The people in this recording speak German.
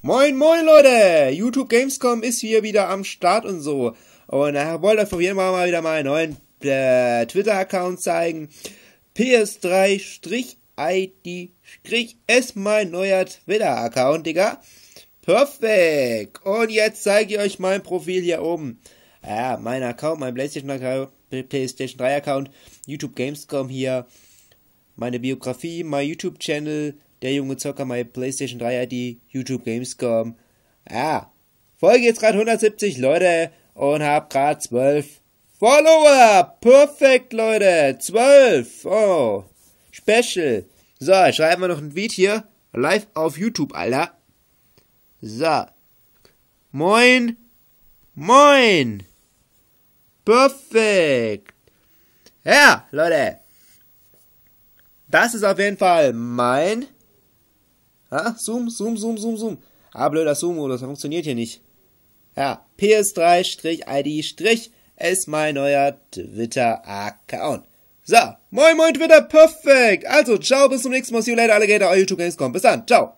Moin, moin, Leute! YouTube Gamescom ist hier wieder am Start und so. Und ich wollte euch auf jeden mal wieder mal einen neuen äh, Twitter-Account zeigen. PS3-ID- ist mein neuer Twitter-Account, Digga. Perfekt! Und jetzt zeige ich euch mein Profil hier oben. Ja, mein Account, mein PlayStation-Account, PlayStation 3-Account, YouTube Gamescom hier. Meine Biografie, mein YouTube-Channel, der junge Zocker, my PlayStation 3 ID, YouTube Gamescom. Ja, Folge jetzt gerade 170 Leute und hab gerade 12 Follower. Perfekt, Leute. 12. Oh, Special. So, schreiben wir noch ein Video hier. Live auf YouTube, Alter. So. Moin. Moin. Perfekt. Ja, Leute. Das ist auf jeden Fall mein Ah, Zoom, Zoom, Zoom, Zoom, Zoom. Ah, blöder Zoom-Modus, funktioniert hier nicht. Ja, PS3-ID- ist mein neuer Twitter-Account. So, moin moin Twitter, perfekt. Also, ciao, bis zum nächsten Mal. See you later, Alligator, euer YouTube Gamescom. Bis dann, ciao.